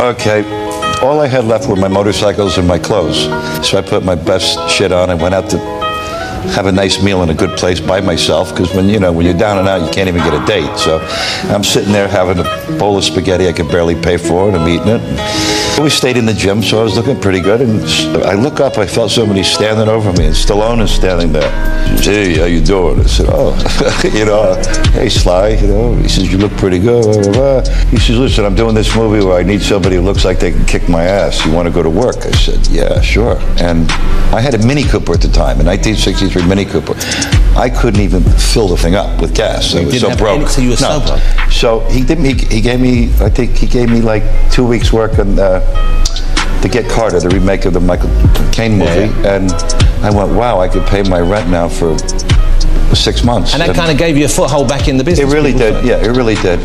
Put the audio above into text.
Okay, all I had left were my motorcycles and my clothes. So I put my best shit on and went out to have a nice meal in a good place by myself because when you know when you're down and out you can't even get a date. So i'm sitting there having a bowl of spaghetti i could barely pay for and i'm eating it we stayed in the gym so i was looking pretty good and i look up i felt somebody standing over me and stallone is standing there. Hey how you doing? I said oh you know hey sly you know. He says you look pretty good blah, blah, blah. he says listen i'm doing this movie where i need somebody who looks like they can kick my ass. You want to go to work? I said yeah sure. And i had a mini cooper at the time in 1963 Mini Cooper. I couldn't even fill the thing up with gas. I was so broke. any- so you were so no. broke. So he didn't. He, he gave me. I think he gave me like two weeks work on uh, the Get Carter, the remake of the Michael Caine movie, Yeah, and I went, wow, I could pay my rent now for six months. And that kind of gave you a foothold back in the business. It really did. thought. Yeah, it really did.